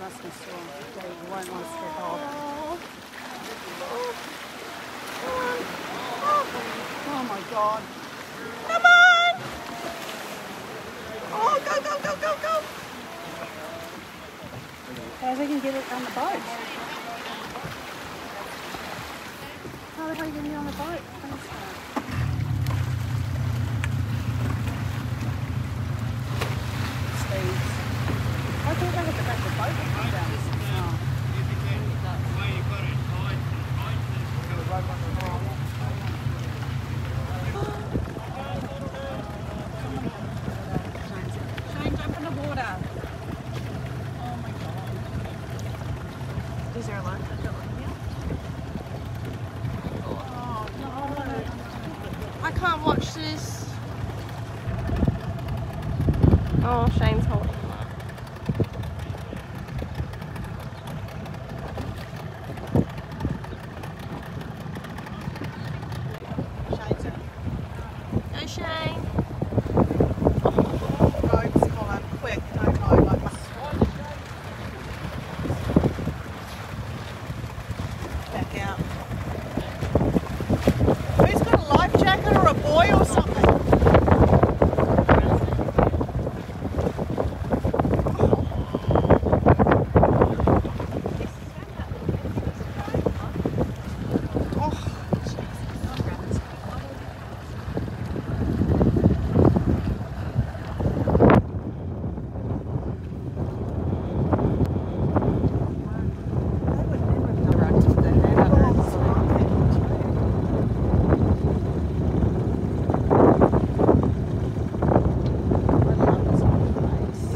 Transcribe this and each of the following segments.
making sure they want to step off. Oh my god. Oh, come on! Oh, go, go, go, go, go! How they can get it on the boat? How are you getting it on the boat? Thanks, man. Steve. I thought they had the back of the boat that come down. Oh. Shane, jump in the water. Oh my god. Is there a life jacket on here? Oh no. I can't watch this. Oh, Shane's holding him up. Shane's in. Go,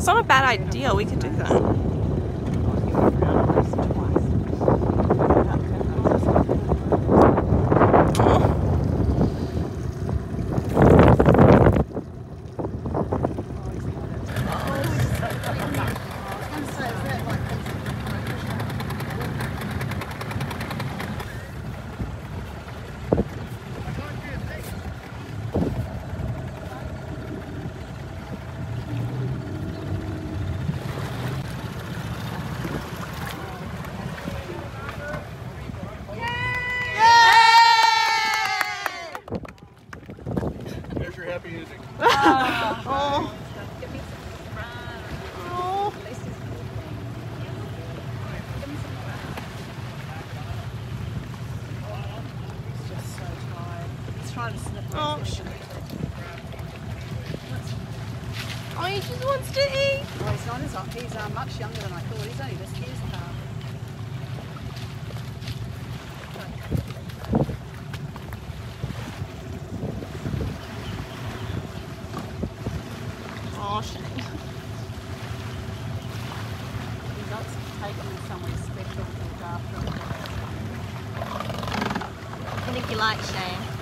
not a bad idea. We could do that. Happy music. Oh. Oh. He's just so tired. He's trying to snip Oh, his sh- leg. Oh, he just wants to eat. Oh, he's not as old. He's uh, much younger than I thought. He's only this year's car. Oh, Shane. Him somewhere special to look after. I think you like Shane.